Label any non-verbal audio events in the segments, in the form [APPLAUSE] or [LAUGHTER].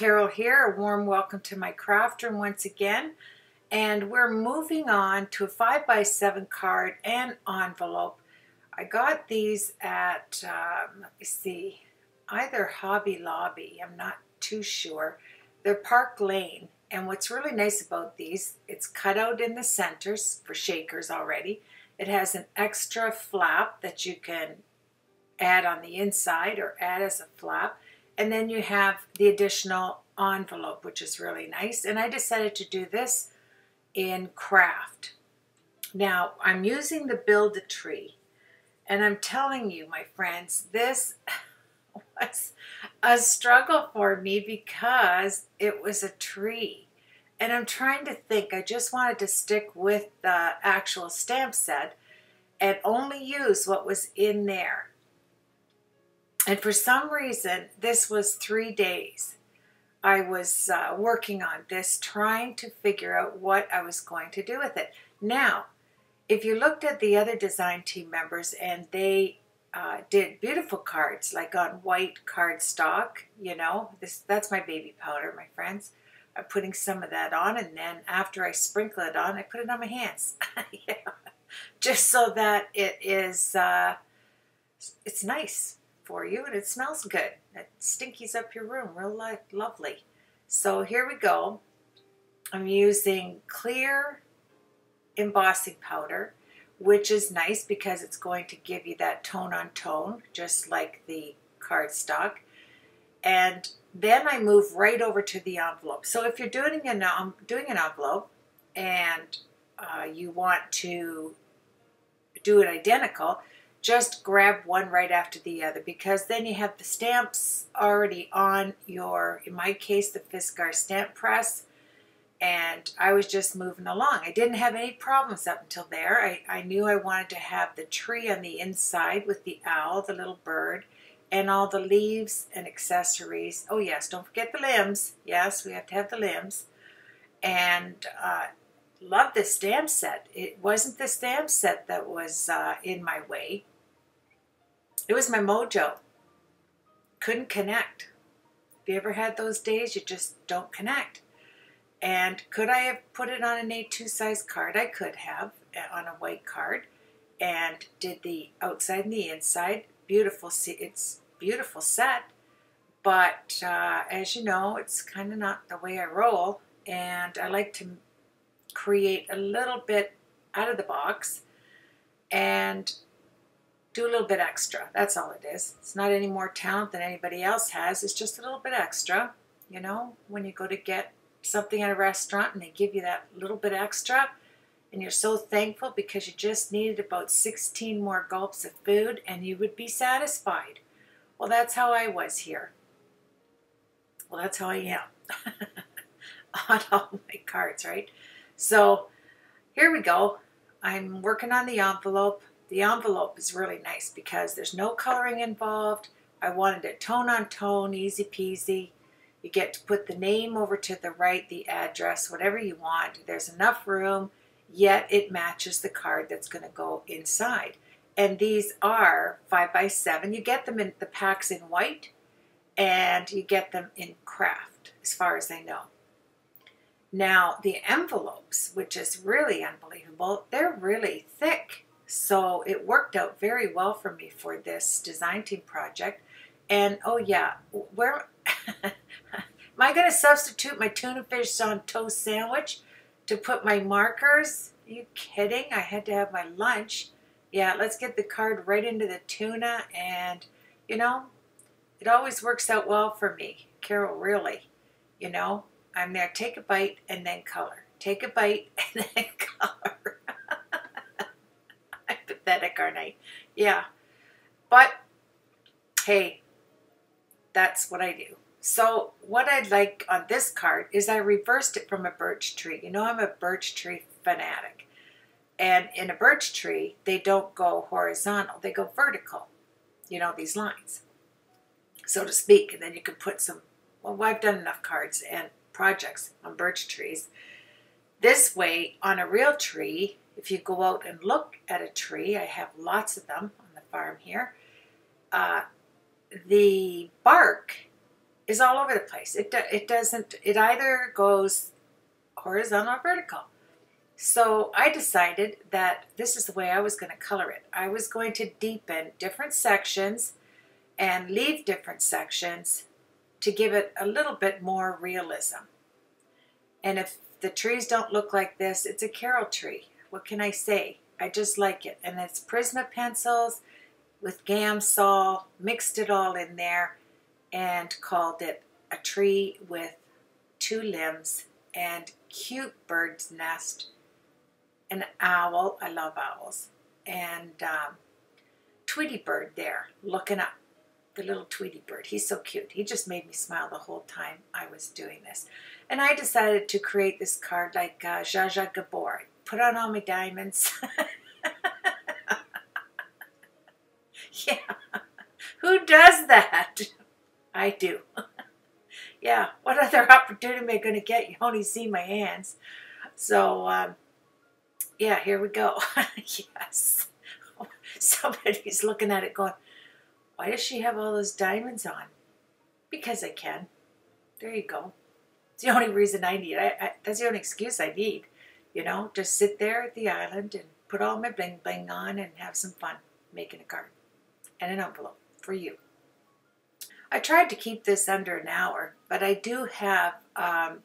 Carol here. A warm welcome to my craft room once again. And we're moving on to a 5x7 card and envelope. I got these at, um, let me see, either Hobby Lobby. I'm not too sure. They're Park Lane. And what's really nice about these, it's cut out in the centers for shakers already. It has an extra flap that you can add on the inside or add as a flap. And then you have the additional envelope, which is really nice. And I decided to do this in Kraft. Now, I'm using the Build-A-Tree. And I'm telling you, my friends, this [LAUGHS] was a struggle for me because it was a tree. And I'm trying to think, I just wanted to stick with the actual stamp set and only use what was in there. And for some reason, this was three days. I was uh, working on this, trying to figure out what I was going to do with it. Now, if you looked at the other design team members and they uh, did beautiful cards, like on white cardstock, you know, this that's my baby powder, my friends. I'm putting some of that on, and then after I sprinkle it on, I put it on my hands. [LAUGHS] yeah. Just so that it is, uh, it's nice for you and it smells good. It stinkies up your room real like, lovely. So here we go. I'm using clear embossing powder, which is nice because it's going to give you that tone on tone, just like the cardstock. And then I move right over to the envelope. So if you're doing an, um, doing an envelope and uh, you want to do it identical, just grab one right after the other because then you have the stamps already on your, in my case, the Fiskars stamp press. And I was just moving along. I didn't have any problems up until there. I, I knew I wanted to have the tree on the inside with the owl, the little bird, and all the leaves and accessories. Oh, yes, don't forget the limbs. Yes, we have to have the limbs. And uh, love the stamp set. It wasn't the stamp set that was uh, in my way. It was my mojo. Couldn't connect. Have you ever had those days you just don't connect? And could I have put it on an A2 size card? I could have eh, on a white card and did the outside and the inside. Beautiful, it's beautiful set, but uh, as you know, it's kind of not the way I roll, and I like to create a little bit out of the box and do a little bit extra. That's all it is. It's not any more talent than anybody else has. It's just a little bit extra. You know, when you go to get something at a restaurant and they give you that little bit extra, and you're so thankful because you just needed about 16 more gulps of food and you would be satisfied. Well, that's how I was here. Well, that's how I am [LAUGHS] on all my cards, right? So here we go. I'm working on the envelope. The envelope is really nice because there's no coloring involved. I wanted it tone on tone, easy peasy. You get to put the name over to the right, the address, whatever you want. There's enough room, yet it matches the card that's going to go inside. And these are 5 by 7 You get them in the packs in white and you get them in Kraft, as far as I know. Now, the envelopes, which is really unbelievable, they're really thick. So it worked out very well for me for this design team project. And oh yeah, where [LAUGHS] am I going to substitute my tuna fish on toast sandwich to put my markers? Are you kidding? I had to have my lunch. Yeah, let's get the card right into the tuna and, you know, it always works out well for me. Carol, really. You know, I'm there, take a bite and then color. Take a bite [LAUGHS] and then color pathetic, aren't I? Yeah. But hey, that's what I do. So what I'd like on this card is I reversed it from a birch tree. You know I'm a birch tree fanatic. And in a birch tree, they don't go horizontal, they go vertical. You know, these lines, so to speak. And then you can put some, well, I've done enough cards and projects on birch trees. This way, on a real tree, if you go out and look at a tree, I have lots of them on the farm here, uh, the bark is all over the place. It, it doesn't, it either goes horizontal or vertical. So I decided that this is the way I was going to color it. I was going to deepen different sections and leave different sections to give it a little bit more realism. And if the trees don't look like this, it's a Carol tree. What can I say? I just like it. And it's Prisma pencils with Gamsol, mixed it all in there and called it a tree with two limbs and cute bird's nest an owl. I love owls. And um, Tweety Bird there looking up. The little Tweety Bird. He's so cute. He just made me smile the whole time I was doing this. And I decided to create this card like uh, Zsa Zsa Gabor. Put on all my diamonds. [LAUGHS] yeah. Who does that? I do. yeah. What other opportunity am I going to get? You only see my hands. So, um, yeah, here we go. [LAUGHS] yes. [LAUGHS] Somebody's looking at it going, why does she have all those diamonds on? Because I can. There you go. It's the only reason I need. I, I, that's the only excuse I need. You know, just sit there at the island and put all my bling bling on and have some fun making a card and an envelope for you. I tried to keep this under an hour, but I do have um,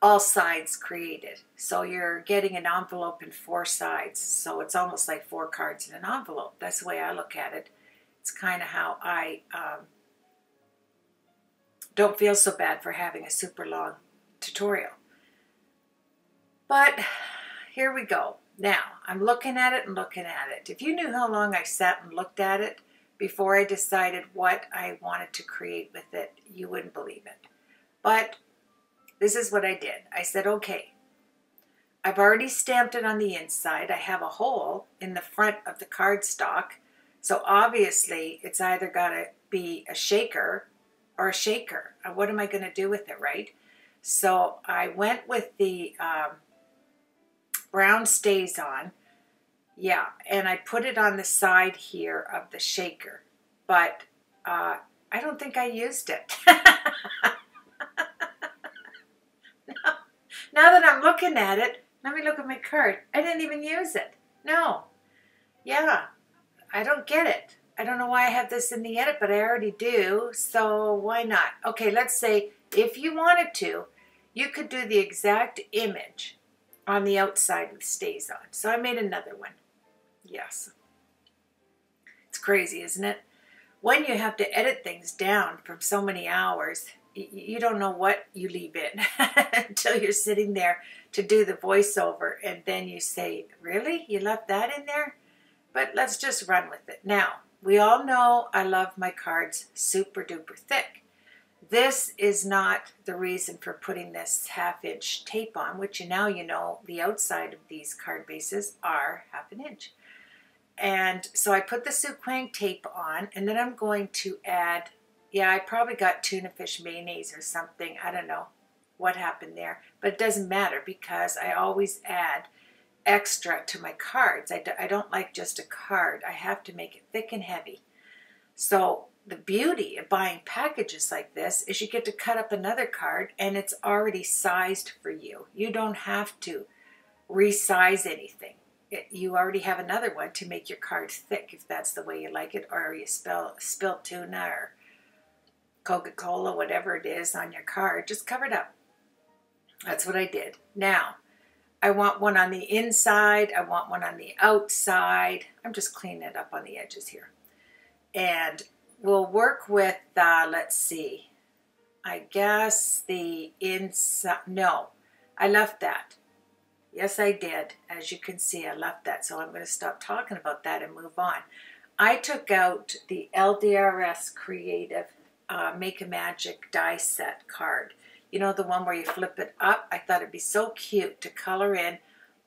all sides created. So you're getting an envelope in four sides. So it's almost like four cards in an envelope. That's the way I look at it. It's kind of how I um, don't feel so bad for having a super long tutorial. But here we go. Now, I'm looking at it and looking at it. If you knew how long I sat and looked at it before I decided what I wanted to create with it, you wouldn't believe it. But this is what I did. I said, okay, I've already stamped it on the inside. I have a hole in the front of the cardstock. So obviously it's either got to be a shaker or a shaker. Uh, what am I going to do with it, right? So I went with the um, brown StazOn. Yeah, and I put it on the side here of the shaker. But uh, I don't think I used it. [LAUGHS] Now that I'm looking at it, let me look at my card. I didn't even use it. No. Yeah, I don't get it. I don't know why I have this in the edit, but I already do, so why not? Okay, let's say if you wanted to, you could do the exact image on the outside with on. So I made another one. Yes. It's crazy, isn't it? When you have to edit things down from so many hours, you don't know what you leave in [LAUGHS] until you're sitting there to do the voiceover and then you say, Really? You left that in there? But let's just run with it. Now, we all know I love my cards super duper thick. This is not the reason for putting this half inch tape on, which now you know the outside of these card bases are half an inch. And so I put the Sookwang tape on and then I'm going to add yeah, I probably got tuna fish mayonnaise or something. I don't know what happened there. But it doesn't matter because I always add extra to my cards. I, I don't like just a card. I have to make it thick and heavy. So the beauty of buying packages like this is you get to cut up another card and it's already sized for you. You don't have to resize anything. It, you already have another one to make your card thick if that's the way you like it or you spill, spill tuna or Coca Cola, whatever it is on your card, just cover it up. That's what I did. Now, I want one on the inside, I want one on the outside. I'm just cleaning it up on the edges here. And we'll work with, uh, let's see, I guess the inside, no, I left that. Yes, I did. As you can see, I left that. So I'm going to stop talking about that and move on. I took out the LDRS Creative uh, Make a Magic die set card. You know, the one where you flip it up? I thought it'd be so cute to color in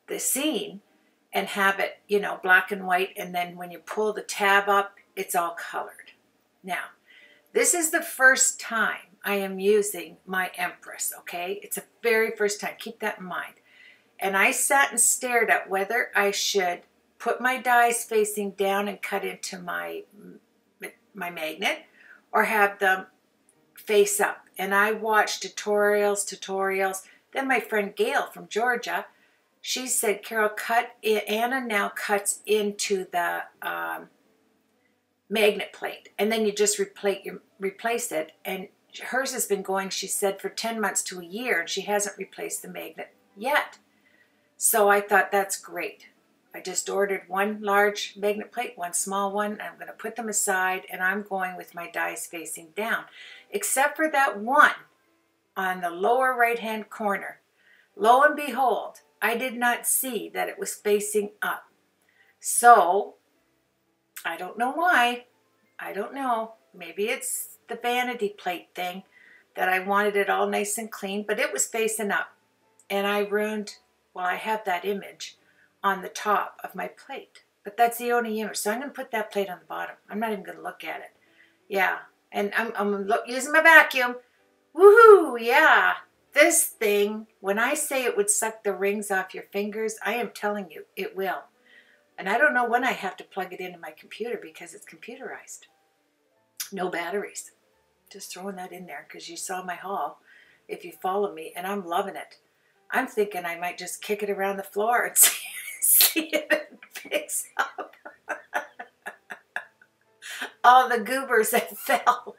the scene and have it, you know, black and white. And then when you pull the tab up, it's all colored. Now, this is the first time I am using my Empress, okay? It's a very first time. Keep that in mind. And I sat and stared at whether I should put my dies facing down and cut into my, my magnet or have them face up. And I watched tutorials, tutorials. Then my friend Gail from Georgia, she said, Carol, cut. Anna now cuts into the um, magnet plate. And then you just replace, you replace it. And hers has been going, she said, for 10 months to a year. And she hasn't replaced the magnet yet. So I thought that's great. I just ordered one large magnet plate, one small one. I'm going to put them aside and I'm going with my dies facing down. Except for that one on the lower right hand corner. Lo and behold, I did not see that it was facing up. So, I don't know why. I don't know. Maybe it's the vanity plate thing that I wanted it all nice and clean, but it was facing up. And I ruined, well, I have that image on the top of my plate. But that's the only image. So I'm going to put that plate on the bottom. I'm not even going to look at it. Yeah. And I'm, I'm look, using my vacuum. Woohoo! Yeah. This thing, when I say it would suck the rings off your fingers, I am telling you, it will. And I don't know when I have to plug it into my computer because it's computerized. No batteries. Just throwing that in there because you saw my haul if you follow me, and I'm loving it. I'm thinking I might just kick it around the floor and [LAUGHS] see see if it picks up [LAUGHS] all the goobers that [LAUGHS] fell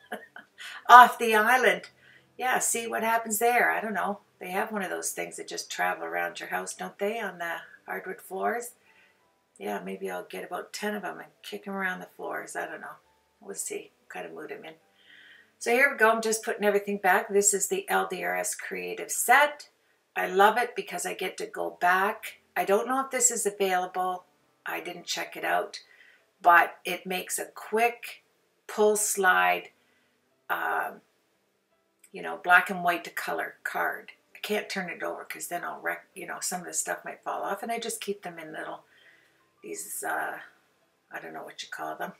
off the island. Yeah, see what happens there. I don't know. They have one of those things that just travel around your house, don't they, on the hardwood floors? Yeah, maybe I'll get about 10 of them and kick them around the floors. I don't know. We'll see what kind of mood I'm in. So here we go. I'm just putting everything back. This is the LDRS Creative Set. I love it because I get to go back I don't know if this is available. I didn't check it out, but it makes a quick pull slide, um, you know, black and white to color card. I can't turn it over because then I'll wreck, you know, some of the stuff might fall off, and I just keep them in little, these, uh, I don't know what you call them,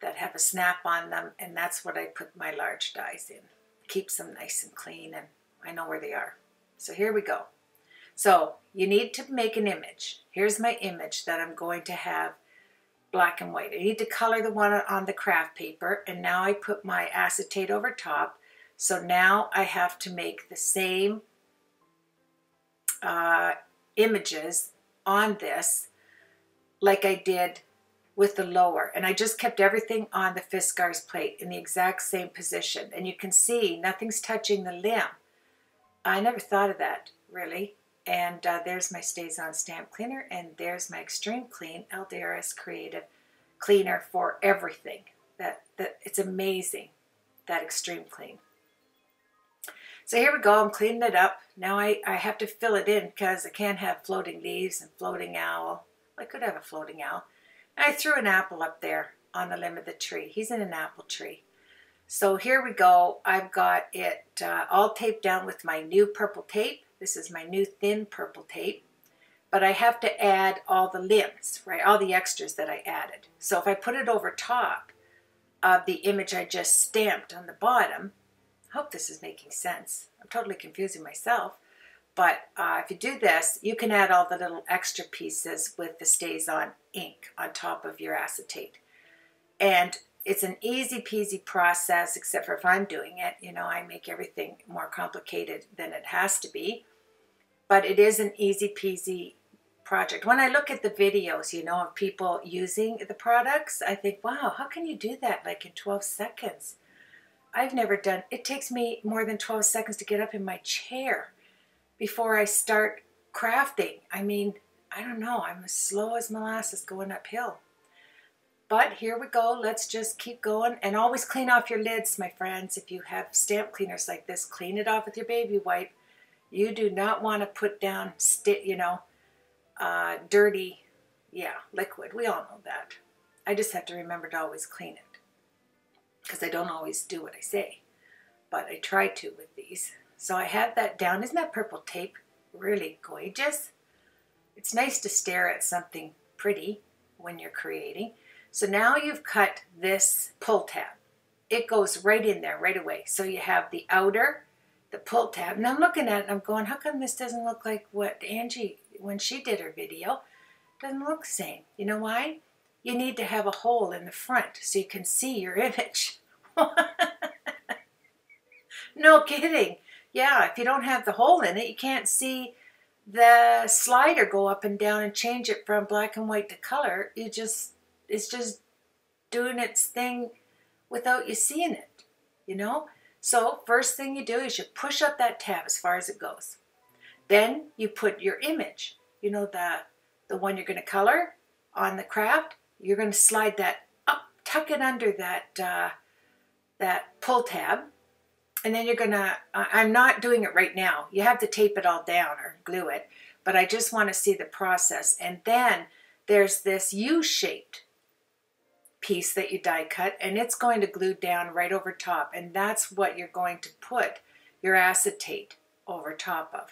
that have a snap on them, and that's what I put my large dies in. Keeps them nice and clean, and I know where they are. So here we go. So you need to make an image. Here's my image that I'm going to have black and white. I need to color the one on the Kraft paper and now I put my acetate over top. So now I have to make the same uh, images on this like I did with the lower. And I just kept everything on the Fiskars plate in the exact same position. And you can see nothing's touching the limb. I never thought of that, really. And uh, there's my StazOn Stamp Cleaner, and there's my Extreme Clean LDRS Creative Cleaner for everything. That, that It's amazing, that Extreme Clean. So here we go, I'm cleaning it up. Now I, I have to fill it in because I can't have floating leaves and floating owl. I could have a floating owl. And I threw an apple up there on the limb of the tree. He's in an apple tree. So here we go. I've got it uh, all taped down with my new purple tape. This is my new thin purple tape. But I have to add all the limbs, right? All the extras that I added. So if I put it over top of the image I just stamped on the bottom, I hope this is making sense. I'm totally confusing myself. But uh, if you do this, you can add all the little extra pieces with the StazOn ink on top of your acetate. And it's an easy peasy process, except for if I'm doing it. You know, I make everything more complicated than it has to be but it is an easy peasy project. When I look at the videos, you know, of people using the products, I think, wow, how can you do that like in 12 seconds? I've never done, it takes me more than 12 seconds to get up in my chair before I start crafting. I mean, I don't know, I'm as slow as molasses going uphill. But here we go, let's just keep going and always clean off your lids, my friends. If you have stamp cleaners like this, clean it off with your baby wipe you do not want to put down, sti- you know, uh, dirty, yeah, liquid. We all know that. I just have to remember to always clean it because I don't always do what I say, but I try to with these. So I have that down. Isn't that purple tape really gorgeous? It's nice to stare at something pretty when you're creating. So now you've cut this pull tab. It goes right in there right away. So you have the outer the pull tab. And I'm looking at it I'm going, how come this doesn't look like what Angie, when she did her video, doesn't look the same. You know why? You need to have a hole in the front so you can see your [LAUGHS] image. [LAUGHS] no kidding. Yeah, if you don't have the hole in it, you can't see the slider go up and down and change it from black and white to color. You just it's just doing its thing without you seeing it, you know? So first thing you do is you push up that tab as far as it goes. Then you put your image, you know, the, the one you're going to color on the Kraft. You're going to slide that up, tuck it under that, uh, that pull tab. And then you're going to, uh, I'm not doing it right now. You have to tape it all down or glue it. But I just want to see the process. And then there's this U-shaped piece that you die cut and it's going to glue down right over top and that's what you're going to put your acetate over top of.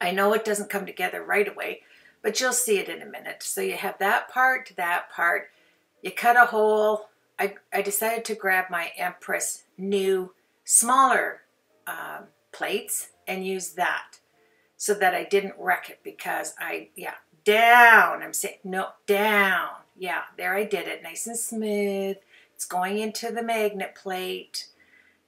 I know it doesn't come together right away, but you'll see it in a minute. So you have that part, that part, you cut a hole. I, I decided to grab my Empress new smaller um, plates and use that so that I didn't wreck it because I, yeah, down. I'm saying, no, down. Yeah, there I did it. Nice and smooth. It's going into the magnet plate.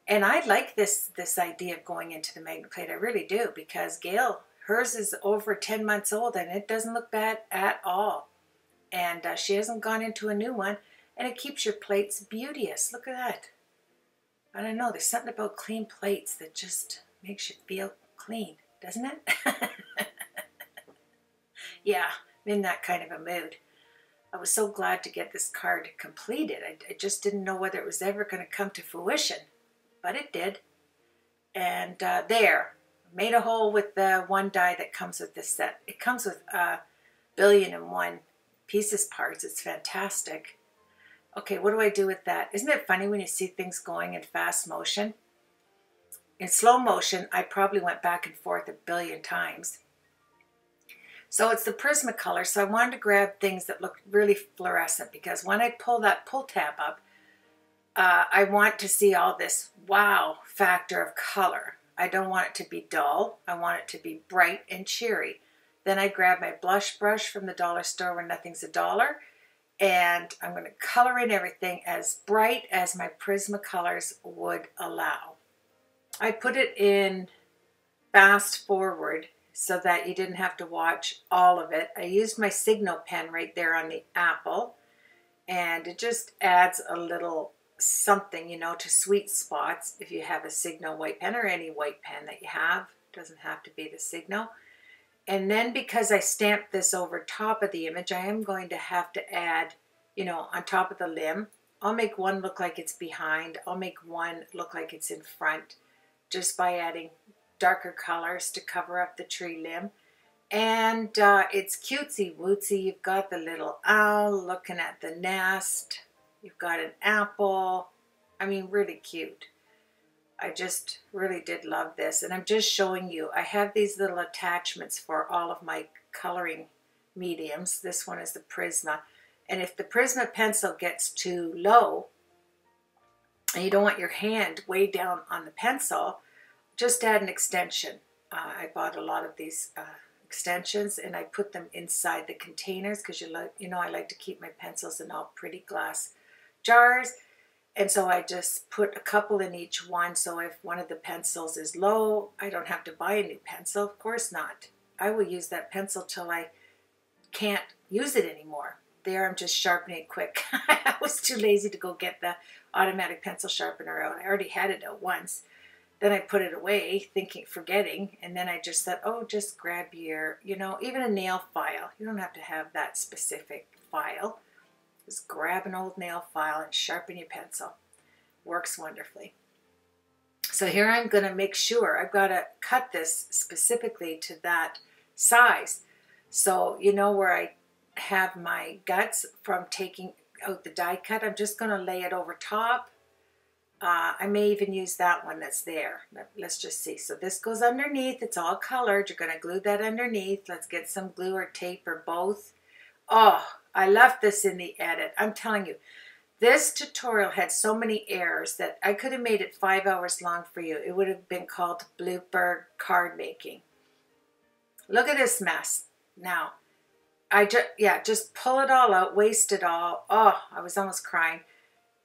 And I like this this idea of going into the magnet plate. I really do because Gail, hers is over 10 months old and it doesn't look bad at all. And uh, she hasn't gone into a new one and it keeps your plates beauteous. Look at that. I don't know. There's something about clean plates that just makes you feel clean, doesn't it? [LAUGHS] yeah, I'm in that kind of a mood. I was so glad to get this card completed. I, I just didn't know whether it was ever going to come to fruition, but it did. And uh, there, made a hole with the one die that comes with this set. It comes with a billion and one pieces parts. It's fantastic. Okay, what do I do with that? Isn't it funny when you see things going in fast motion? In slow motion, I probably went back and forth a billion times. So it's the Prismacolor. So I wanted to grab things that look really fluorescent because when I pull that pull tab up, uh, I want to see all this wow factor of color. I don't want it to be dull. I want it to be bright and cheery. Then I grab my blush brush from the dollar store where nothing's a dollar and I'm going to color in everything as bright as my Prismacolors would allow. I put it in fast forward so that you didn't have to watch all of it. I used my Signo pen right there on the apple and it just adds a little something, you know, to sweet spots if you have a Signo white pen or any white pen that you have. It doesn't have to be the Signo. And then because I stamped this over top of the image, I am going to have to add, you know, on top of the limb. I'll make one look like it's behind. I'll make one look like it's in front just by adding darker colors to cover up the tree limb. And uh, it's cutesy wootsy. You've got the little owl looking at the nest. You've got an apple. I mean, really cute. I just really did love this. And I'm just showing you, I have these little attachments for all of my coloring mediums. This one is the Prisma. And if the Prisma pencil gets too low, and you don't want your hand way down on the pencil, just add an extension. Uh, I bought a lot of these uh, extensions and I put them inside the containers because you, you know I like to keep my pencils in all pretty glass jars. And so I just put a couple in each one. So if one of the pencils is low, I don't have to buy a new pencil. Of course not. I will use that pencil till I can't use it anymore. There, I'm just sharpening it quick. [LAUGHS] I was too lazy to go get the automatic pencil sharpener out. I already had it out once. Then I put it away, thinking, forgetting, and then I just thought, oh, just grab your, you know, even a nail file. You don't have to have that specific file. Just grab an old nail file and sharpen your pencil. Works wonderfully. So here I'm going to make sure I've got to cut this specifically to that size. So you know where I have my guts from taking out the die cut, I'm just going to lay it over top uh, I may even use that one that's there. Let's just see. So this goes underneath. It's all colored. You're going to glue that underneath. Let's get some glue or tape or both. Oh, I left this in the edit. I'm telling you, this tutorial had so many errors that I could have made it five hours long for you. It would have been called blooper card making. Look at this mess. Now, I just, yeah, just pull it all out, waste it all. Oh, I was almost crying.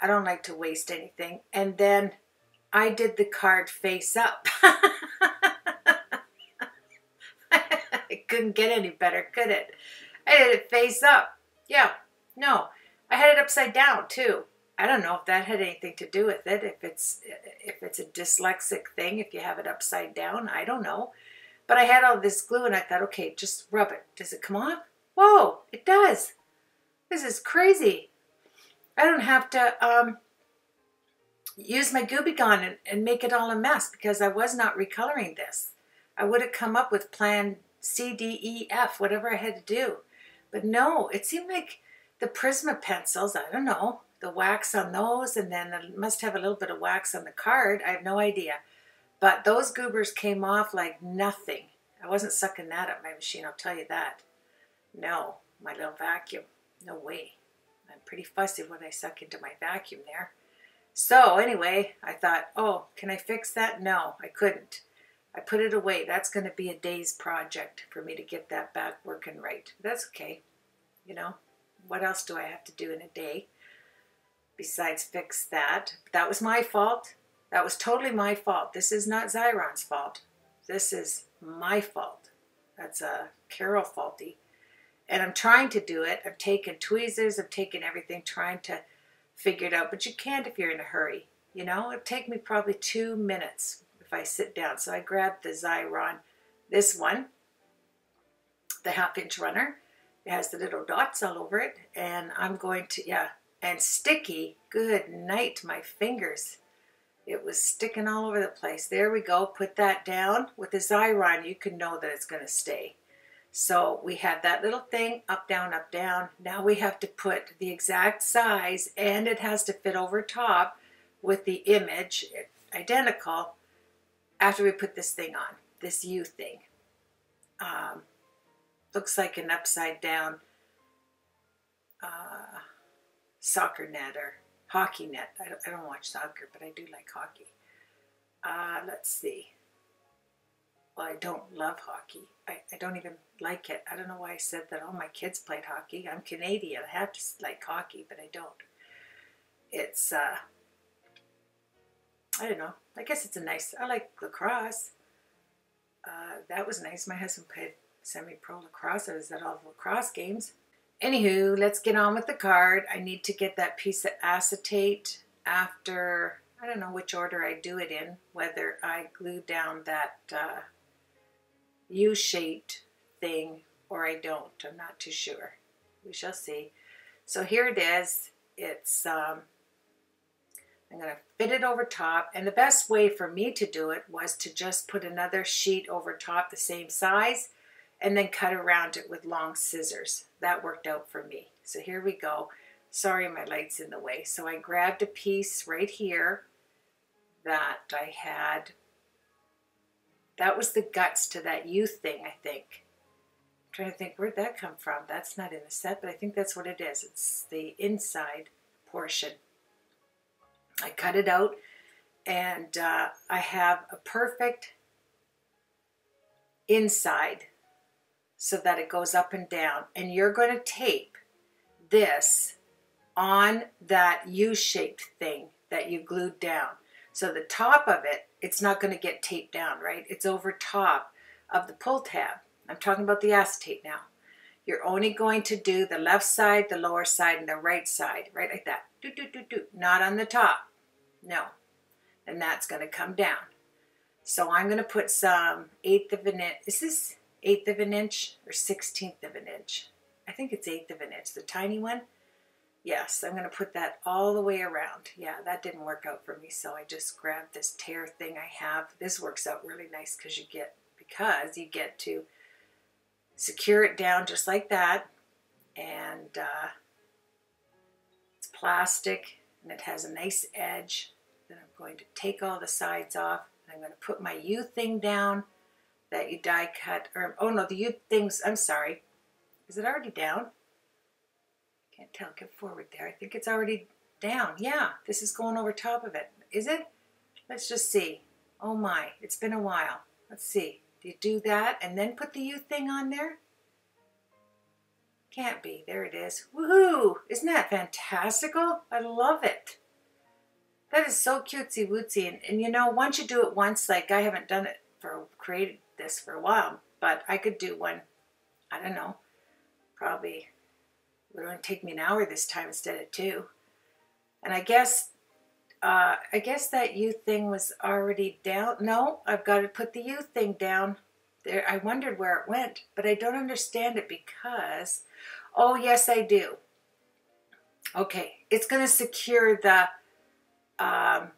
I don't like to waste anything. And then I did the card face up. [LAUGHS] it couldn't get any better, could it? I did it face up. Yeah, no. I had it upside down too. I don't know if that had anything to do with it. If it's if it's a dyslexic thing, if you have it upside down, I don't know. But I had all this glue and I thought, okay, just rub it. Does it come off? Whoa, it does. This is crazy. I don't have to um, use my Gooby Gone and, and make it all a mess because I was not recoloring this. I would have come up with plan C, D, E, F, whatever I had to do. But no, it seemed like the Prisma pencils, I don't know, the wax on those, and then it must have a little bit of wax on the card. I have no idea. But those goobers came off like nothing. I wasn't sucking that up my machine, I'll tell you that. No, my little vacuum. No way. I'm pretty fussy when I suck into my vacuum there. So anyway, I thought, oh, can I fix that? No, I couldn't. I put it away. That's going to be a day's project for me to get that back working right. That's okay. You know, what else do I have to do in a day besides fix that? That was my fault. That was totally my fault. This is not Xyron's fault. This is my fault. That's a Carol faulty. And I'm trying to do it. I've taken tweezers, I've taken everything, trying to figure it out. But you can't if you're in a hurry. You know, it'd take me probably two minutes if I sit down. So I grabbed the Xyron, this one, the half inch runner. It has the little dots all over it. And I'm going to, yeah, and sticky. Good night, my fingers. It was sticking all over the place. There we go. Put that down. With the Xyron, you can know that it's going to stay. So we have that little thing, up, down, up, down. Now we have to put the exact size and it has to fit over top with the image identical after we put this thing on, this U thing. Um, looks like an upside down uh, soccer net or hockey net. I don't, I don't watch soccer, but I do like hockey. Uh, let's see. Well, I don't love hockey. I, I don't even like it. I don't know why I said that. all my kids played hockey. I'm Canadian. I have to like hockey, but I don't. It's, uh, I don't know. I guess it's a nice, I like lacrosse. Uh, that was nice. My husband played semi-pro lacrosse. I was at all the lacrosse games. Anywho, let's get on with the card. I need to get that piece of acetate after, I don't know which order I do it in, whether I glue down that uh, U-shaped thing or I don't. I'm not too sure. We shall see. So here it is. It's, um, I'm going to fit it over top. And the best way for me to do it was to just put another sheet over top the same size and then cut around it with long scissors. That worked out for me. So here we go. Sorry, my light's in the way. So I grabbed a piece right here that I had. That was the guts to that U thing, I think. I'm trying to think, where'd that come from? That's not in the set, but I think that's what it is. It's the inside portion. I cut it out and uh, I have a perfect inside so that it goes up and down. And you're going to tape this on that U-shaped thing that you glued down. So the top of it, it's not going to get taped down, right? It's over top of the pull tab. I'm talking about the acetate now. You're only going to do the left side, the lower side, and the right side, right like that. Do, do, do, do. Not on the top. No. And that's going to come down. So I'm going to put some eighth of an inch. Is this eighth of an inch or sixteenth of an inch. I think it's eighth of an inch, the tiny one. Yes, I'm going to put that all the way around. Yeah, that didn't work out for me, so I just grabbed this tear thing I have. This works out really nice because you get because you get to secure it down just like that, and uh, it's plastic and it has a nice edge. Then I'm going to take all the sides off, and I'm going to put my U thing down that you die cut, or oh no, the U things, I'm sorry. Is it already down? Can't tell, get forward there. I think it's already down. Yeah, this is going over top of it. Is it? Let's just see. Oh my, it's been a while. Let's see. Do you do that and then put the U thing on there? Can't be. There it is. Woohoo! Isn't that fantastical? I love it. That is so cutesy wootsy. And, and you know, once you do it once, like I haven't done it for created this for a while, but I could do one, I don't know, probably it would only take me an hour this time instead of two. And I guess uh, I guess that U thing was already down. No, I've got to put the U thing down. There, I wondered where it went, but I don't understand it because, oh yes, I do. Okay, it's going to secure the, um,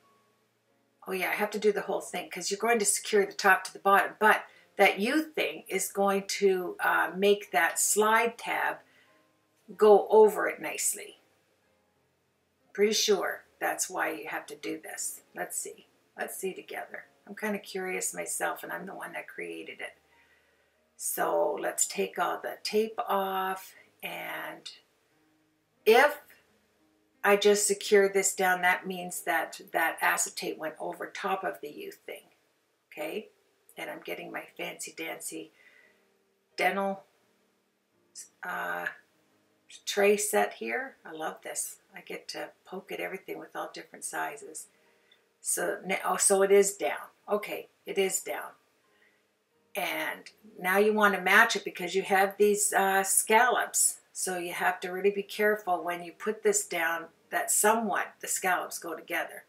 oh yeah, I have to do the whole thing because you're going to secure the top to the bottom, but that U thing is going to uh, make that slide tab go over it nicely. Pretty sure that's why you have to do this. Let's see. Let's see together. I'm kind of curious myself, and I'm the one that created it. So let's take all the tape off, and if I just secured this down, that means that that acetate went over top of the U thing, okay? And I'm getting my fancy dancy dental uh, tray set here. I love this. I get to poke at everything with all different sizes. So now, oh, so it is down. Okay, it is down. And now you want to match it because you have these uh, scallops. So you have to really be careful when you put this down that somewhat the scallops go together.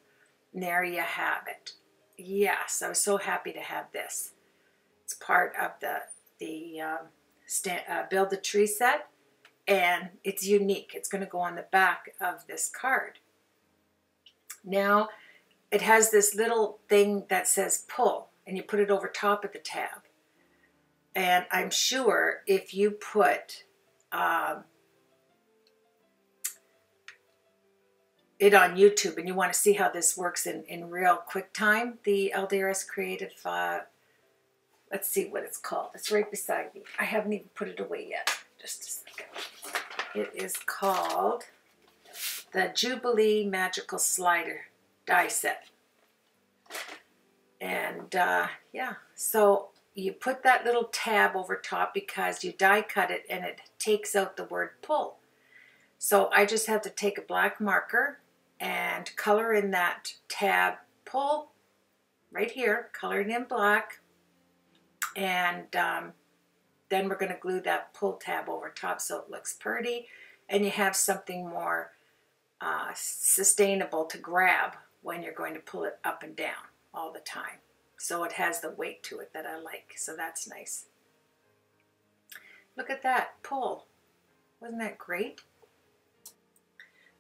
And there you have it. Yes, I was so happy to have this. It's part of the the um, uh, build a tree set and it's unique. It's going to go on the back of this card. Now, it has this little thing that says pull, and you put it over top of the tab. And I'm sure if you put um, it on YouTube and you want to see how this works in, in real quick time, the LDRS Creative, uh, let's see what it's called. It's right beside me. I haven't even put it away yet. Just a second. It is called the Jubilee Magical Slider die set. And uh, yeah, so you put that little tab over top because you die cut it and it takes out the word pull. So I just have to take a black marker and color in that tab pull right here, colored in black. And um, then we're going to glue that pull tab over top so it looks pretty and you have something more uh, sustainable to grab when you're going to pull it up and down all the time. So it has the weight to it that I like. So that's nice. Look at that pull. Wasn't that great?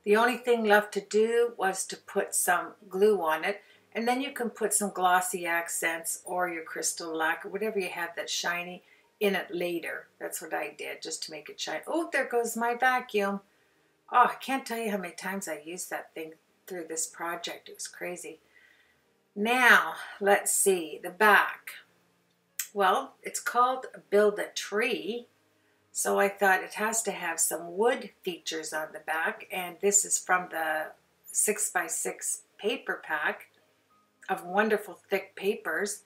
The only thing left to do was to put some glue on it and then you can put some glossy accents or your crystal lacquer, whatever you have that's shiny in it later. That's what I did just to make it shine. Oh, there goes my vacuum. Oh, I can't tell you how many times I used that thing through this project. It was crazy. Now, let's see, the back. Well, it's called Build a Tree. So I thought it has to have some wood features on the back. And this is from the 6x6 paper pack of wonderful thick papers.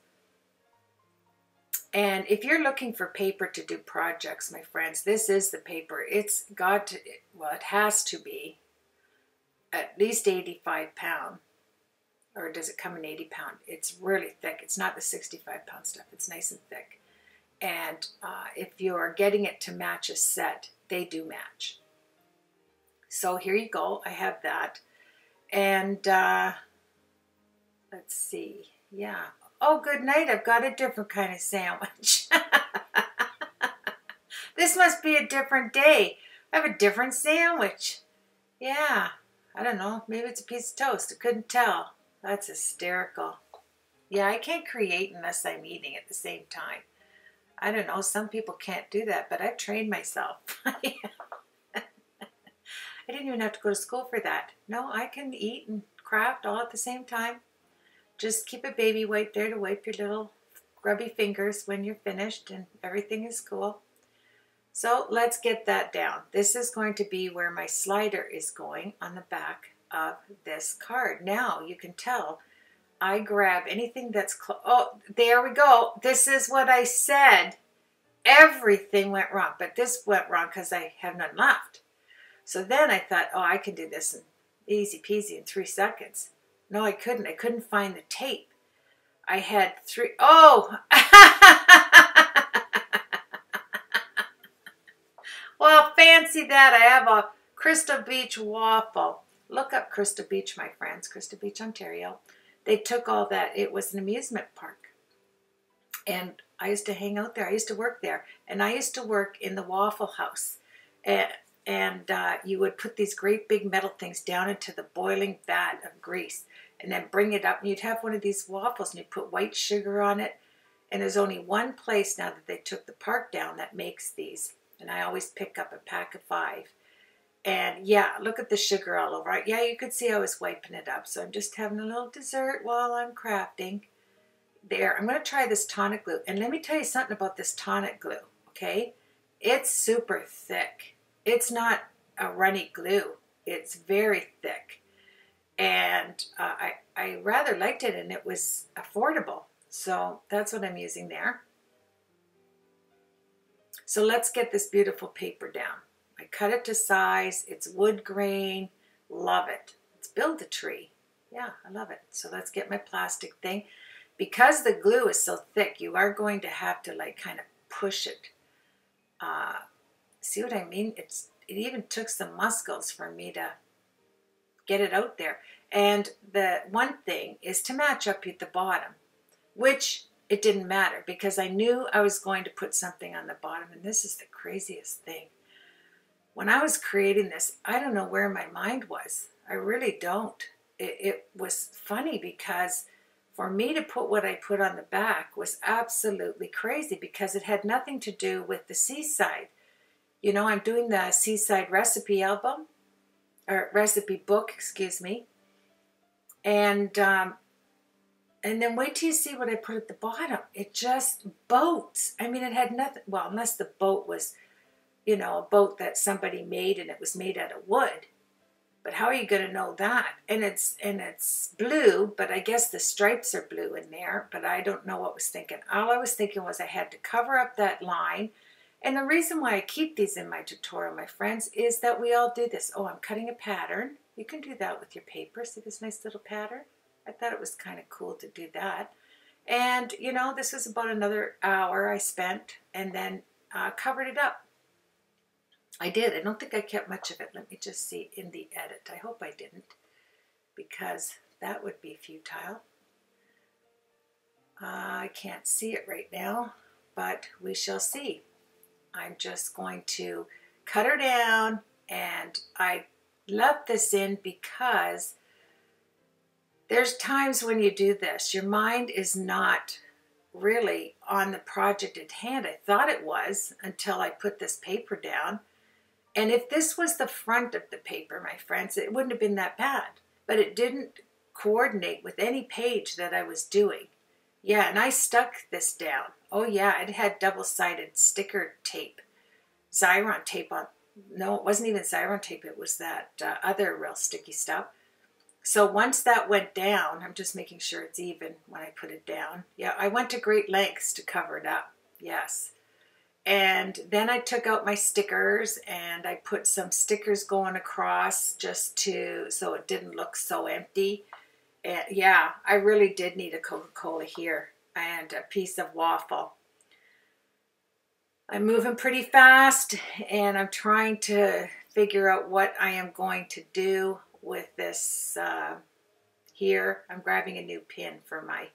And if you're looking for paper to do projects, my friends, this is the paper. It's got to, well, it has to be at least 85 pound. Or does it come in 80 pound? It's really thick. It's not the 65 pound stuff. It's nice and thick. And uh, if you are getting it to match a set, they do match. So here you go. I have that. And uh, let's see. Yeah, Oh, good night. I've got a different kind of sandwich. [LAUGHS] this must be a different day. I have a different sandwich. Yeah, I don't know. Maybe it's a piece of toast. I couldn't tell. That's hysterical. Yeah, I can't create unless I'm eating at the same time. I don't know. Some people can't do that, but I've trained myself. [LAUGHS] [LAUGHS] I didn't even have to go to school for that. No, I can eat and craft all at the same time. Just keep a baby wipe there to wipe your little grubby fingers when you're finished and everything is cool. So let's get that down. This is going to be where my slider is going on the back of this card. Now you can tell I grab anything that's close. Oh, there we go. This is what I said. Everything went wrong, but this went wrong because I have none left. So then I thought, oh, I can do this in easy peasy in three seconds. No, I couldn't. I couldn't find the tape. I had three. Oh! [LAUGHS] well, fancy that. I have a Crystal Beach waffle. Look up Crystal Beach, my friends. Crystal Beach, Ontario. They took all that. It was an amusement park. And I used to hang out there. I used to work there. And I used to work in the Waffle House. And, and uh, you would put these great big metal things down into the boiling vat of grease and then bring it up. And you'd have one of these waffles and you'd put white sugar on it. And there's only one place now that they took the park down that makes these. And I always pick up a pack of five. And yeah, look at the sugar all over. Yeah, you could see I was wiping it up. So I'm just having a little dessert while I'm crafting there. I'm going to try this tonic glue. And let me tell you something about this tonic glue, okay? It's super thick. It's not a runny glue. It's very thick. And uh, I, I rather liked it and it was affordable. So that's what I'm using there. So let's get this beautiful paper down. I cut it to size. It's wood grain. Love it. Let's build the tree. Yeah, I love it. So let's get my plastic thing because the glue is so thick, you are going to have to like kind of push it. Uh, see what I mean? It's It even took some muscles for me to get it out there. And the one thing is to match up at the bottom, which it didn't matter because I knew I was going to put something on the bottom. And this is the craziest thing. When I was creating this, I don't know where my mind was. I really don't. It, it was funny because for me to put what I put on the back was absolutely crazy because it had nothing to do with the seaside. You know, I'm doing the seaside recipe album, or recipe book, excuse me. And um, and then wait till you see what I put at the bottom. It just boats. I mean, it had nothing. Well, unless the boat was, you know, a boat that somebody made and it was made out of wood. But how are you going to know that? And it's and it's blue, but I guess the stripes are blue in there, but I don't know what I was thinking. All I was thinking was I had to cover up that line. And the reason why I keep these in my tutorial, my friends, is that we all do this. Oh, I'm cutting a pattern. You can do that with your paper. See this nice little pattern? I thought it was kind of cool to do that. And, you know, this was about another hour I spent and then uh, covered it up I did. I don't think I kept much of it. Let me just see in the edit. I hope I didn't because that would be futile. Uh, I can't see it right now, but we shall see. I'm just going to cut her down and I left this in because there's times when you do this, your mind is not really on the project at hand. I thought it was until I put this paper down and if this was the front of the paper, my friends, it wouldn't have been that bad. But it didn't coordinate with any page that I was doing. Yeah, and I stuck this down. Oh yeah, it had double-sided sticker tape. Xyron tape on. No, it wasn't even Xyron tape. It was that uh, other real sticky stuff. So once that went down, I'm just making sure it's even when I put it down. Yeah, I went to great lengths to cover it up. Yes. And then I took out my stickers and I put some stickers going across just to, so it didn't look so empty. And yeah, I really did need a Coca-Cola here and a piece of waffle. I'm moving pretty fast and I'm trying to figure out what I am going to do with this uh, here. I'm grabbing a new pin for my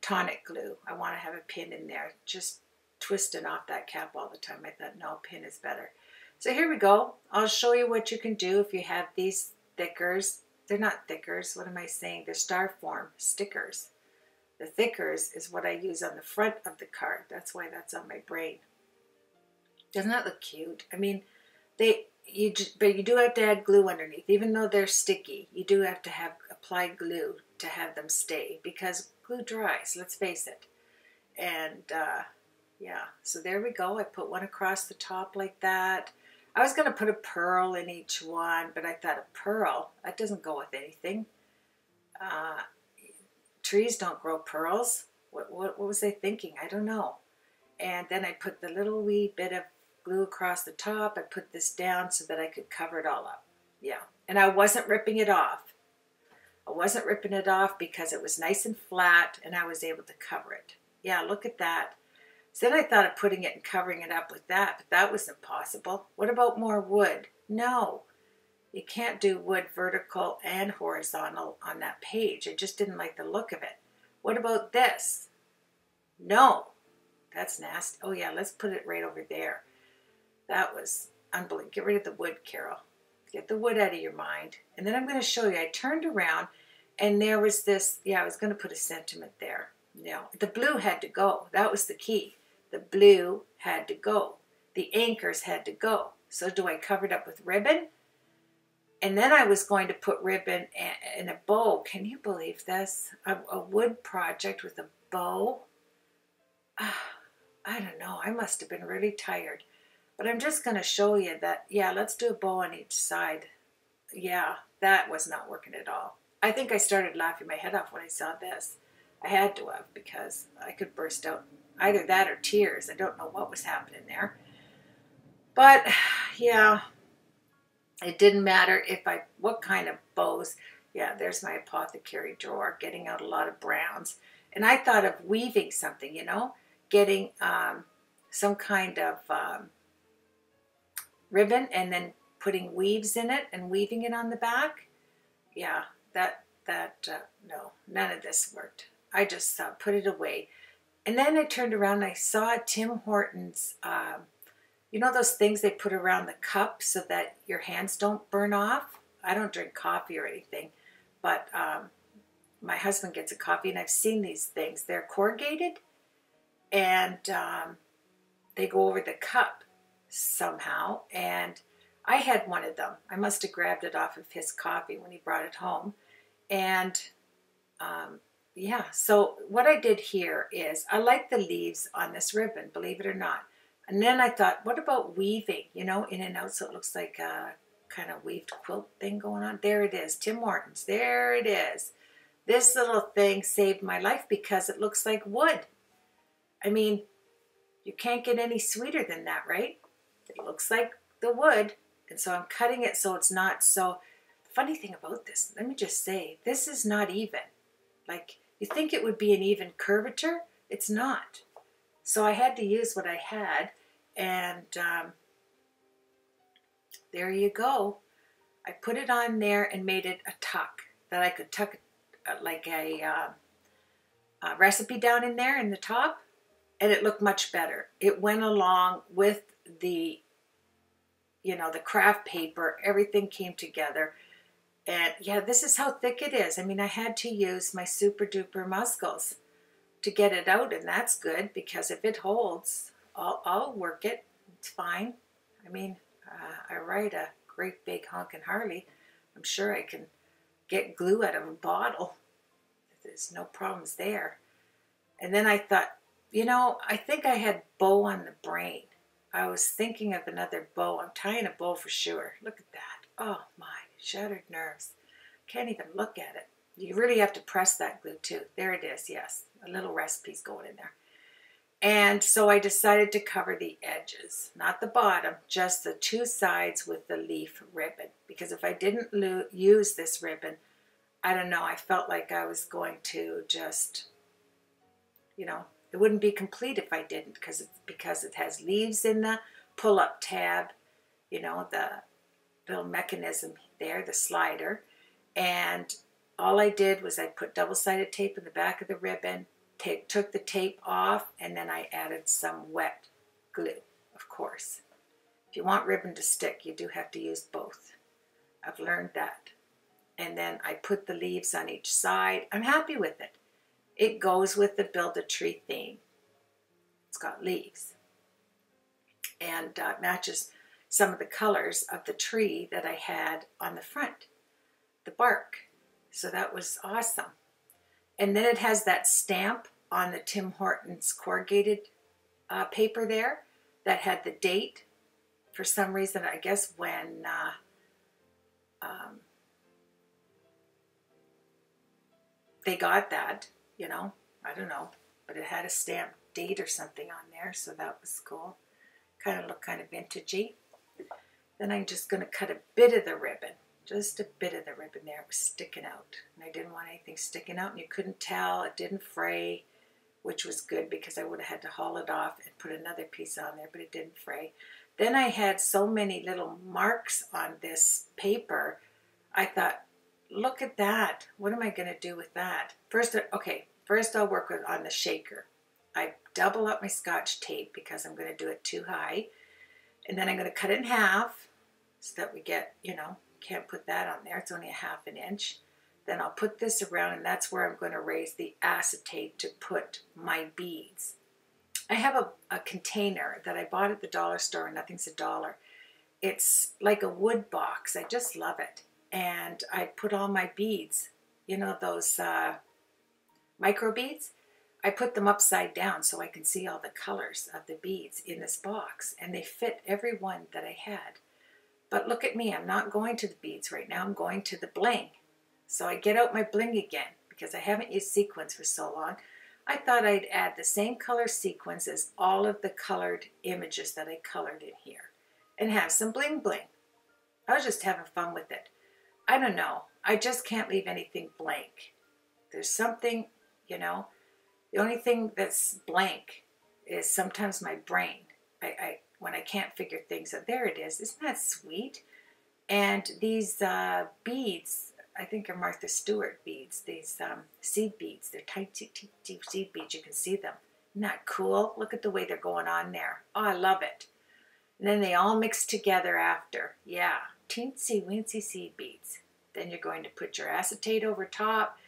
tonic glue. I want to have a pin in there just twisting off that cap all the time. I thought, no, pin is better. So here we go. I'll show you what you can do if you have these thickers. They're not thickers. What am I saying? They're Starform stickers. The thickers is what I use on the front of the card. That's why that's on my brain. Doesn't that look cute? I mean, they you but you do have to add glue underneath. Even though they're sticky, you do have to have applied glue to have them stay because glue dries. Let's face it. And uh, yeah, so there we go. I put one across the top like that. I was going to put a pearl in each one, but I thought a pearl, that doesn't go with anything. Uh, trees don't grow pearls. What, what, what was I thinking? I don't know. And then I put the little wee bit of glue across the top. I put this down so that I could cover it all up. Yeah, and I wasn't ripping it off. I wasn't ripping it off because it was nice and flat and I was able to cover it. Yeah, look at that. So then I thought of putting it and covering it up with that, but that was impossible. What about more wood? No. You can't do wood vertical and horizontal on that page. I just didn't like the look of it. What about this? No. That's nasty. Oh yeah, let's put it right over there. That was unbelievable. Get rid of the wood, Carol. Get the wood out of your mind. And then I'm going to show you. I turned around and there was this, yeah, I was going to put a sentiment there. No, the blue had to go. That was the key. The blue had to go. The anchors had to go. So do I cover it up with ribbon? And then I was going to put ribbon in a bow. Can you believe this? A, a wood project with a bow. Ah, I don't know. I must have been really tired. But I'm just going to show you that, yeah, let's do a bow on each side. Yeah, that was not working at all. I think I started laughing my head off when I saw this. I had to have because I could burst out either that or tears. I don't know what was happening there. But yeah, it didn't matter if I, what kind of bows. Yeah, there's my apothecary drawer, getting out a lot of browns. And I thought of weaving something, you know, getting um, some kind of um, ribbon and then putting weaves in it and weaving it on the back. Yeah, that, that, uh, no, none of this worked. I just uh, put it away. And then I turned around and I saw Tim Hortons, um, you know those things they put around the cup so that your hands don't burn off? I don't drink coffee or anything, but um, my husband gets a coffee and I've seen these things. They're corrugated and um, they go over the cup somehow. And I had one of them. I must have grabbed it off of his coffee when he brought it home. And um, yeah, so what I did here is I like the leaves on this ribbon, believe it or not. And then I thought, what about weaving, you know, in and out so it looks like a kind of weaved quilt thing going on. There it is, Tim Hortons. There it is. This little thing saved my life because it looks like wood. I mean, you can't get any sweeter than that, right? It looks like the wood. And so I'm cutting it so it's not so... Funny thing about this, let me just say, this is not even. Like, you think it would be an even curvature? It's not. So I had to use what I had, and um, there you go. I put it on there and made it a tuck that I could tuck uh, like a, uh, a recipe down in there in the top, and it looked much better. It went along with the, you know, the Kraft paper. Everything came together. And yeah, this is how thick it is. I mean, I had to use my super duper muscles to get it out, and that's good because if it holds, I'll, I'll work it. It's fine. I mean, uh, I ride a great big honkin' Harley. I'm sure I can get glue out of a bottle. There's no problems there. And then I thought, you know, I think I had bow on the brain. I was thinking of another bow. I'm tying a bow for sure. Look at that. Oh my, shattered nerves. Can't even look at it. You really have to press that glue too. There it is, yes. A little recipe's going in there. And so I decided to cover the edges, not the bottom, just the two sides with the leaf ribbon. Because if I didn't use this ribbon, I don't know, I felt like I was going to just, you know, it wouldn't be complete if I didn't because because it has leaves in the pull-up tab, you know, the little mechanism there, the slider. And all I did was I put double-sided tape in the back of the ribbon, take, took the tape off, and then I added some wet glue, of course. If you want ribbon to stick, you do have to use both. I've learned that. And then I put the leaves on each side. I'm happy with it. It goes with the Build a Tree theme. It's got leaves. And uh, matches some of the colors of the tree that I had on the front, the bark. So that was awesome. And then it has that stamp on the Tim Hortons corrugated uh, paper there that had the date for some reason, I guess when uh, um, they got that, you know, I don't know, but it had a stamp date or something on there, so that was cool. Kind of looked kind of vintagey. Then I'm just going to cut a bit of the ribbon just a bit of the ribbon there was sticking out. And I didn't want anything sticking out and you couldn't tell. It didn't fray, which was good because I would have had to haul it off and put another piece on there, but it didn't fray. Then I had so many little marks on this paper. I thought, look at that. What am I going to do with that? First, okay, first I'll work with, on the shaker. I double up my scotch tape because I'm going to do it too high. And then I'm going to cut it in half so that we get, you know, can't put that on there. It's only a half an inch. Then I'll put this around and that's where I'm going to raise the acetate to put my beads. I have a, a container that I bought at the dollar store and nothing's a dollar. It's like a wood box. I just love it. And I put all my beads, you know, those uh, micro beads. I put them upside down so I can see all the colors of the beads in this box. And they fit every one that I had. But look at me, I'm not going to the beads right now, I'm going to the bling. So I get out my bling again because I haven't used sequins for so long. I thought I'd add the same color sequins as all of the colored images that I colored in here and have some bling bling. I was just having fun with it. I don't know. I just can't leave anything blank. There's something, you know, the only thing that's blank is sometimes my brain. I, I when I can't figure things out. There it is. Isn't that sweet? And these uh, beads, I think are Martha Stewart beads, these um, seed beads. They're tight, tight seed beads. You can see them. Isn't that cool? Look at the way they're going on there. Oh, I love it. And then they all mix together after. Yeah, teensy weensy seed beads. Then you're going to put your acetate over top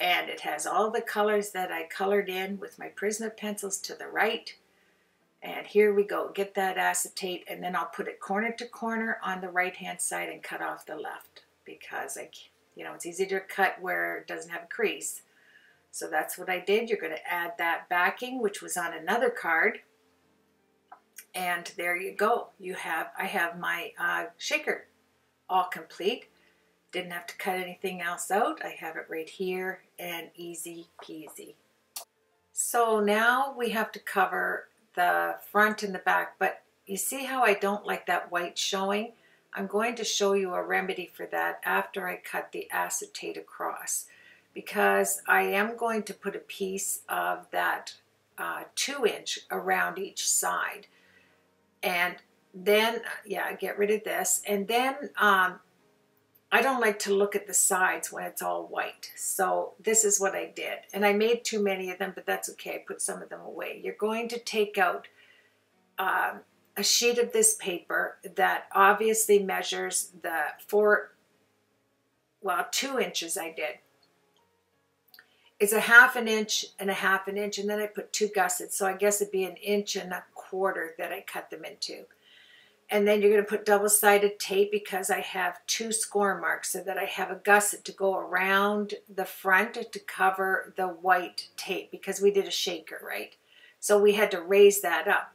and it has all the colors that I colored in with my Prisma pencils to the right and here we go, get that acetate, and then I'll put it corner to corner on the right-hand side and cut off the left because I, you know, it's easy to cut where it doesn't have a crease. So that's what I did. You're going to add that backing, which was on another card. And there you go. You have, I have my uh, shaker all complete. Didn't have to cut anything else out. I have it right here and easy peasy. So now we have to cover the front and the back, but you see how I don't like that white showing? I'm going to show you a remedy for that after I cut the acetate across because I am going to put a piece of that uh, two inch around each side and then yeah get rid of this and then um, I don't like to look at the sides when it's all white. So this is what I did. And I made too many of them, but that's okay. I put some of them away. You're going to take out um, a sheet of this paper that obviously measures the four, well, two inches I did. It's a half an inch and a half an inch, and then I put two gussets. So I guess it'd be an inch and a quarter that I cut them into. And then you're going to put double-sided tape because I have two score marks so that I have a gusset to go around the front to cover the white tape because we did a shaker, right? So we had to raise that up.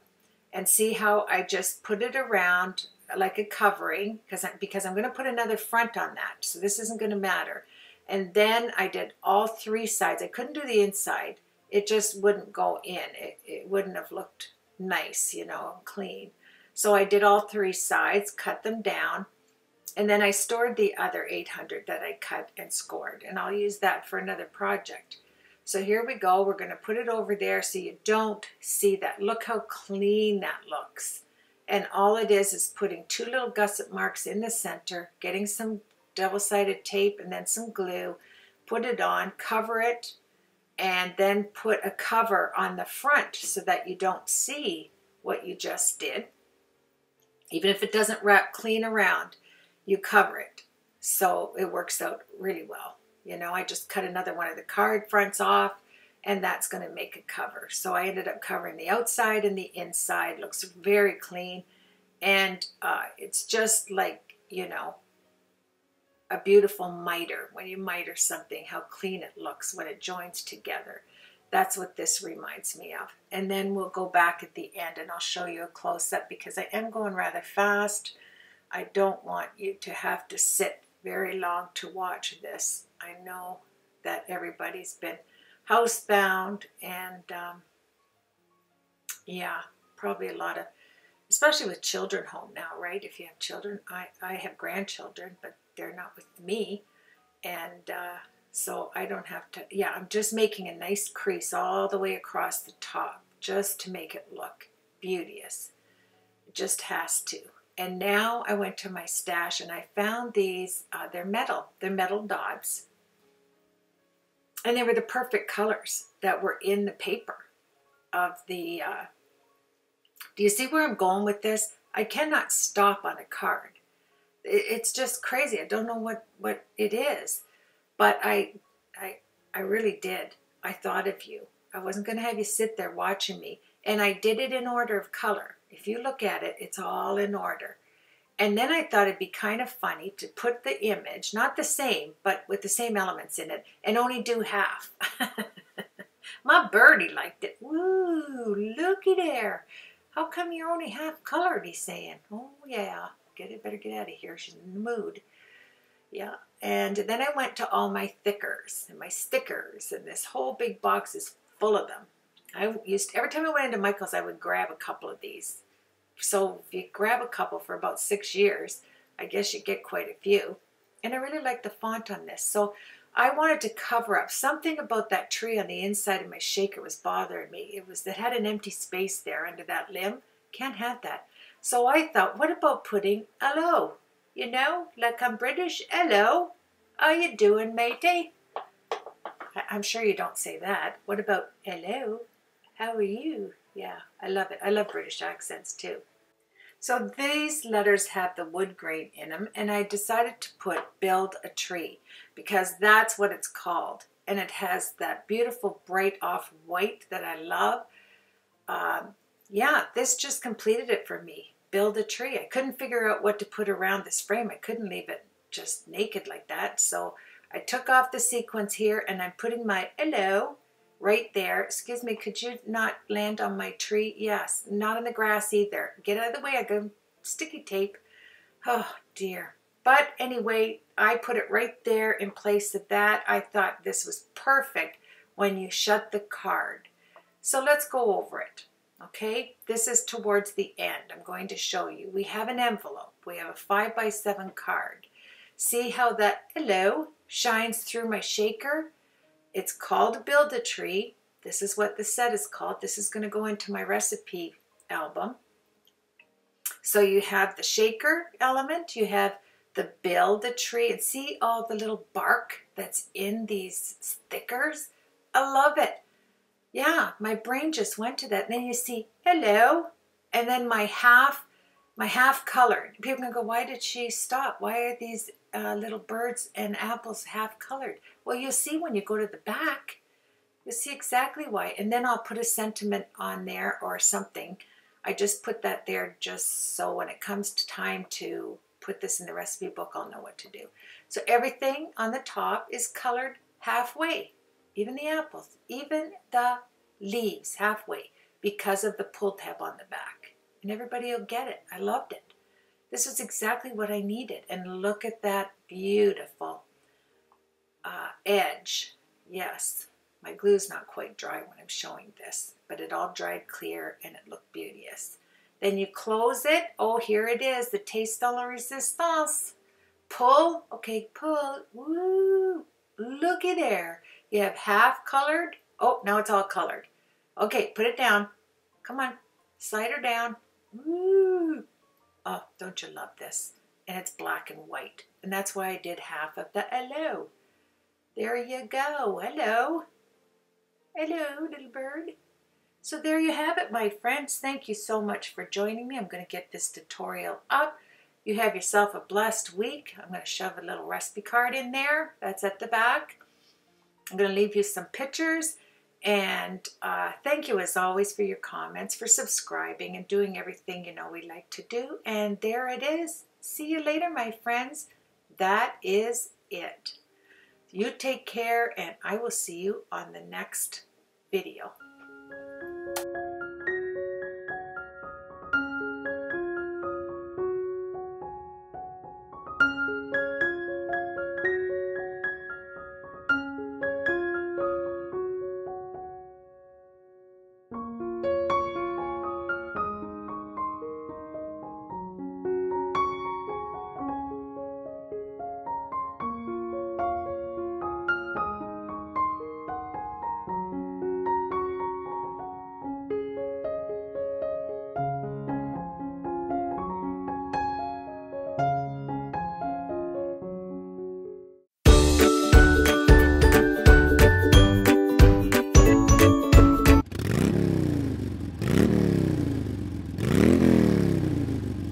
And see how I just put it around like a covering because I, because I'm going to put another front on that. So this isn't going to matter. And then I did all three sides. I couldn't do the inside. It just wouldn't go in. It, it wouldn't have looked nice, you know, clean. So I did all three sides, cut them down, and then I stored the other 800 that I cut and scored, and I'll use that for another project. So here we go. We're going to put it over there so you don't see that. Look how clean that looks. And all it is is putting two little gusset marks in the center, getting some double-sided tape and then some glue, put it on, cover it, and then put a cover on the front so that you don't see what you just did. Even if it doesn't wrap clean around, you cover it. So it works out really well. You know, I just cut another one of the card fronts off and that's going to make a cover. So I ended up covering the outside and the inside. Looks very clean. And uh, it's just like, you know, a beautiful miter. When you miter something, how clean it looks when it joins together. That's what this reminds me of. And then we'll go back at the end and I'll show you a close-up because I am going rather fast. I don't want you to have to sit very long to watch this. I know that everybody's been housebound and um, yeah, probably a lot of, especially with children home now, right? If you have children, I, I have grandchildren, but they're not with me. And uh, so I don't have to, yeah, I'm just making a nice crease all the way across the top just to make it look beauteous. It just has to. And now I went to my stash and I found these, uh, they're metal, they're metal dots. And they were the perfect colors that were in the paper of the, uh, do you see where I'm going with this? I cannot stop on a card. It's just crazy. I don't know what, what it is, but I, I, I really did. I thought of you. I wasn't going to have you sit there watching me. And I did it in order of color. If you look at it, it's all in order. And then I thought it'd be kind of funny to put the image, not the same, but with the same elements in it, and only do half. [LAUGHS] My birdie liked it. Woo, looky there. How come you're only half colored, he's saying. Oh, yeah, get it, better get out of here. She's in the mood. Yeah, and then I went to all my thickers and my stickers, and this whole big box is full of them. I used every time I went into Michael's, I would grab a couple of these. So if you grab a couple for about six years, I guess you get quite a few. And I really like the font on this. So I wanted to cover up something about that tree on the inside of my shaker was bothering me. It was that had an empty space there under that limb. Can't have that. So I thought, what about putting hello? You know, like I'm British. Hello. How you doing, matey? I'm sure you don't say that. What about hello? How are you? Yeah, I love it. I love British accents too. So these letters have the wood grain in them, and I decided to put build a tree because that's what it's called. And it has that beautiful bright off white that I love. Um, yeah, this just completed it for me. Build a tree. I couldn't figure out what to put around this frame. I couldn't leave it just naked like that. So I took off the sequins here and I'm putting my hello right there. Excuse me, could you not land on my tree? Yes, not on the grass either. Get out of the way. I go sticky tape. Oh dear. But anyway, I put it right there in place of that. I thought this was perfect when you shut the card. So let's go over it. Okay, this is towards the end. I'm going to show you. We have an envelope. We have a 5 by 7 card. See how that hello shines through my shaker? It's called Build a Tree. This is what the set is called. This is going to go into my recipe album. So you have the shaker element, you have the build a tree, and see all the little bark that's in these stickers? I love it. Yeah, my brain just went to that. And then you see, hello, and then my half, my half colored. People can go, why did she stop? Why are these uh, little birds and apples half colored. Well, you'll see when you go to the back, you'll see exactly why. And then I'll put a sentiment on there or something. I just put that there just so when it comes to time to put this in the recipe book, I'll know what to do. So everything on the top is colored halfway, even the apples, even the leaves halfway because of the pull tab on the back. And everybody will get it. I loved it. This was exactly what I needed. And look at that beautiful uh, edge. Yes, my glue's not quite dry when I'm showing this, but it all dried clear and it looked beauteous. Then you close it. Oh, here it is, the taste de la resistance. Pull, okay, pull. Woo, looky there. You have half colored. Oh, now it's all colored. Okay, put it down. Come on, slide her down. Woo, Oh, don't you love this? And it's black and white. And that's why I did half of the hello. There you go. Hello. Hello, little bird. So there you have it, my friends. Thank you so much for joining me. I'm going to get this tutorial up. You have yourself a blessed week. I'm going to shove a little recipe card in there. That's at the back. I'm going to leave you some pictures and uh, thank you, as always, for your comments, for subscribing, and doing everything you know we like to do. And there it is. See you later, my friends. That is it. You take care, and I will see you on the next video.